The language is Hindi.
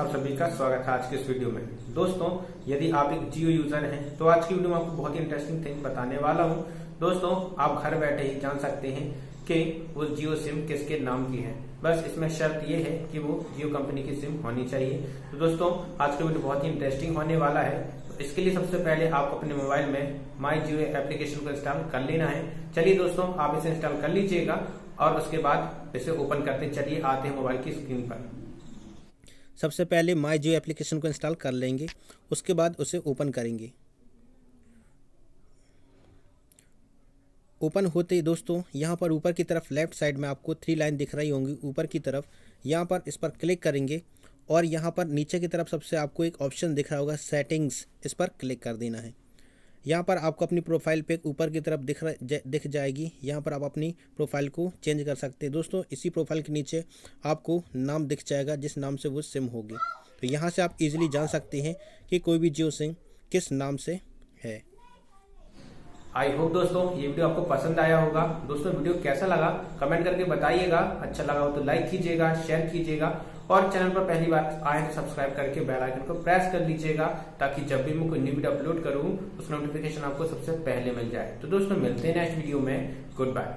आप सभी का स्वागत है आज के इस वीडियो में। दोस्तों, यदि आप एक जियो यूज़र हैं तो आज की वीडियो में आपको बहुत ही इंटरेस्टिंग थिंग बताने वाला हूँ। दोस्तों, आप घर बैठे ही जान सकते हैं कि वो जियो सिम किसके नाम की है। बस इसमें शर्त ये है कि वो जियो कंपनी की सिम होनी चाहिए। तो दोस्तों, आज का वीडियो बहुत ही इंटरेस्टिंग होने वाला है। तो इसके लिए सबसे पहले आप अपने मोबाइल में माई जियो एप्लीकेशन को इंस्टॉल कर लेना है। चलिए दोस्तों, आप इसे इंस्टॉल कर लीजिएगा और उसके बाद इसे ओपन करते चलिए, आते हैं मोबाइल की स्क्रीन पर। सबसे पहले माई जियो एप्लीकेशन को इंस्टॉल कर लेंगे, उसके बाद उसे ओपन करेंगे। ओपन होते ही दोस्तों, यहाँ पर ऊपर की तरफ़ लेफ़्ट साइड में आपको थ्री लाइन दिख रही होंगी, ऊपर की तरफ़। यहाँ पर इस पर क्लिक करेंगे और यहाँ पर नीचे की तरफ़ सबसे आपको एक ऑप्शन दिख रहा होगा, सेटिंग्स, इस पर क्लिक कर देना है। यहाँ पर आपको अपनी प्रोफ़ाइल पे ऊपर की तरफ़ दिख दिख जाएगी। यहाँ पर आप अपनी प्रोफ़ाइल को चेंज कर सकते हैं। दोस्तों, इसी प्रोफ़ाइल के नीचे आपको नाम दिख जाएगा, जिस नाम से वो सिम होगी। तो यहाँ से आप इजीली जान सकते हैं कि कोई भी जियो सिम किस नाम से है। आई होप दोस्तों, ये वीडियो आपको पसंद आया होगा। दोस्तों, वीडियो कैसा लगा? कमेंट करके बताइएगा। अच्छा लगा हो तो लाइक कीजिएगा शेयर कीजिएगा, और चैनल पर पहली बार आए तो सब्सक्राइब करके बेल आइकन को प्रेस कर लीजिएगा, ताकि जब भी मैं कोई न्यू वीडियो अपलोड करूँ उसका नोटिफिकेशन आपको सबसे पहले मिल जाए। तो दोस्तों, मिलते हैं नेक्स्ट वीडियो में। Good bye